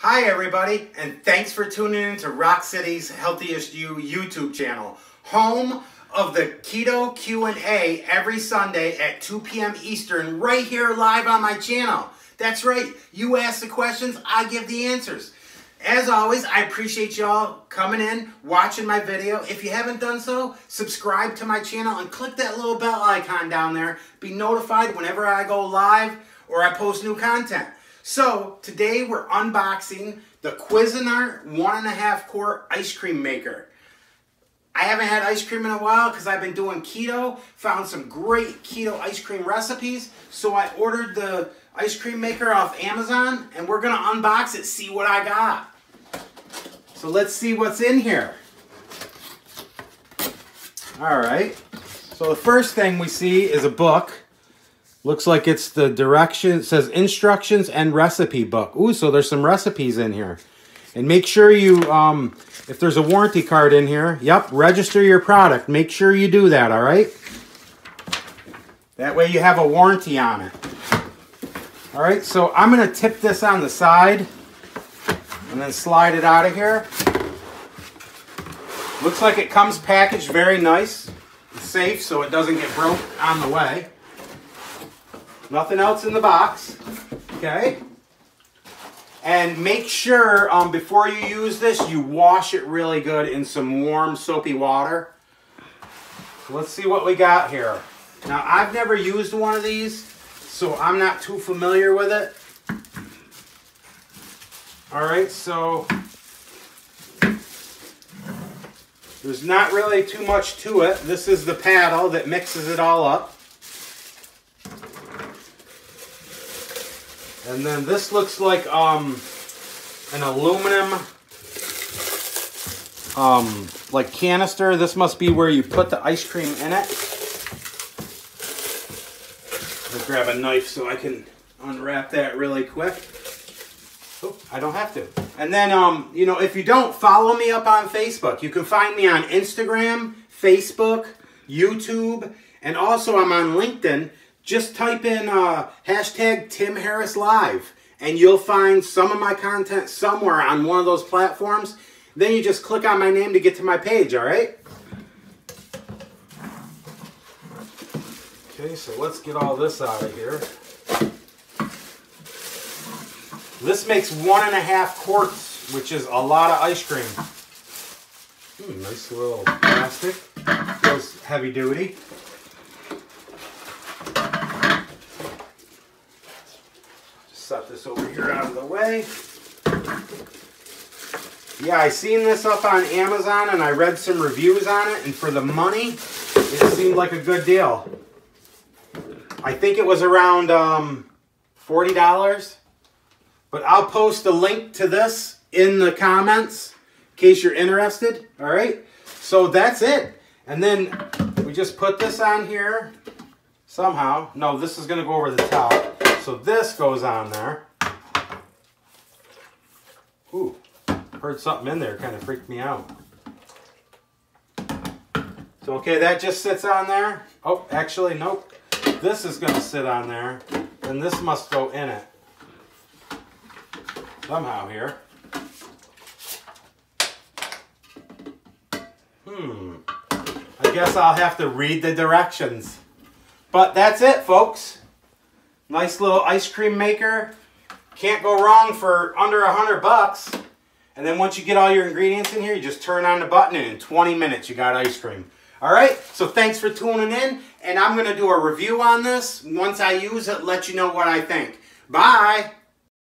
Hi everybody, and thanks for tuning in to Rock City's Healthiest You YouTube channel, home of the Keto Q&A every Sunday at 2 p.m. Eastern, right here live on my channel. That's right, you ask the questions, I give the answers. As always, I appreciate y'all coming in, watching my video. If you haven't done so, subscribe to my channel and click that little bell icon down there. Be notified whenever I go live or I post new content. So, today we're unboxing the Cuisinart one and a half quart ice cream maker. I haven't had ice cream in a while because I've been doing keto, found some great keto ice cream recipes. So I ordered the ice cream maker off Amazon and we're gonna unbox it, see what I got. So let's see what's in here. All right, so the first thing we see is a book. Looks like it's the direction, says instructions and recipe book. Ooh, so there's some recipes in here. And make sure you, um, if there's a warranty card in here, yep, register your product. Make sure you do that, all right? That way you have a warranty on it. All right, so I'm gonna tip this on the side and then slide it out of here. Looks like it comes packaged very nice, safe, so it doesn't get broke on the way. Nothing else in the box, okay? And make sure um, before you use this, you wash it really good in some warm soapy water. Let's see what we got here. Now, I've never used one of these, so I'm not too familiar with it. All right, so there's not really too much to it. This is the paddle that mixes it all up. And then this looks like um, an aluminum um, like canister. This must be where you put the ice cream in it. I'll grab a knife so I can unwrap that really quick. Oh, I don't have to. And then, um, you know, if you don't follow me up on Facebook, you can find me on Instagram, Facebook, YouTube, and also I'm on LinkedIn. Just type in uh, hashtag Tim Harris Live, and you'll find some of my content somewhere on one of those platforms. Then you just click on my name to get to my page, all right? Okay, so let's get all this out of here. This makes one and a half quarts, which is a lot of ice cream. Ooh, nice little plastic. Feels heavy duty. Set this over here out of the way. Yeah, I seen this up on Amazon and I read some reviews on it, and for the money, it seemed like a good deal. I think it was around um, $40. But I'll post a link to this in the comments in case you're interested. All right. So that's it. And then we just put this on here somehow. No, this is going to go over the top. So this goes on there. Ooh, heard something in there. Kind of freaked me out. So, okay, that just sits on there. Oh, actually, nope. This is going to sit on there. And this must go in it somehow here. Hmm. I guess I'll have to read the directions. But that's it, folks. Nice little ice cream maker. Can't go wrong for under a hundred bucks. And then once you get all your ingredients in here, you just turn on the button and in 20 minutes you got ice cream. All right, so thanks for tuning in. And I'm going to do a review on this. Once I use it, let you know what I think. Bye.